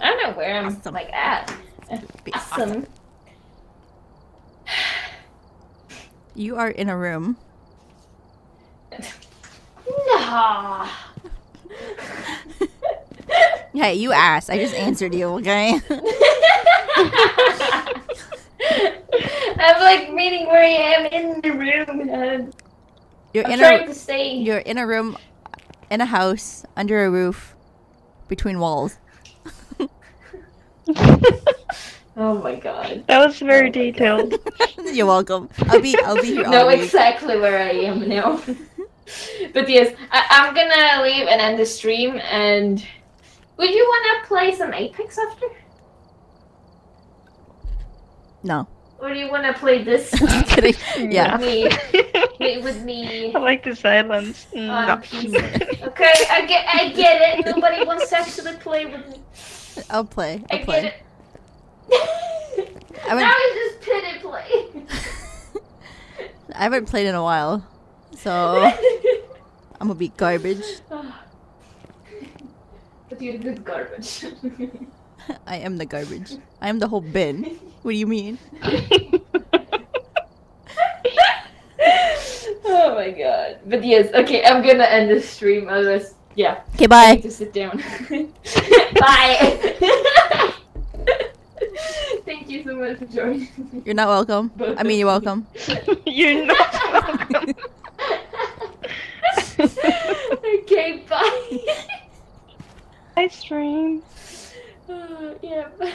I don't know where I'm Awesome. like at. Be Awesome. You are in a room. Nah. Hey, you asked. I just answered you, okay? I'm like meaning where I am in the room. You're I'm in trying a to stay. you're in a room in a house under a roof between walls. Oh my god. That was very Oh detailed. You're welcome. I'll be I'll be here all know exactly where I am now. but yes, I- I'm gonna leave and end the stream. And would you wanna play some Apex after? No. Or do you wanna play this Just kidding. Yeah. with me? with- with me I like the silence. on Mm. Okay, I get, I get it. Nobody wants to actually play with me. I'll play. I I'll play. get it. I now it's just pit and play. I haven't played in a while. So I'm gonna be garbage. but you're good garbage. I am the garbage. I am the whole bin. What do you mean? oh my god. But yes, okay, I'm gonna end the stream. Otherwise, yeah, Okay, I bye. need to sit down. Bye. Thank you so much for joining. You're not welcome. I mean, you're welcome. You're not welcome. okay, bye. Hi, stream. Uh, yeah. bye.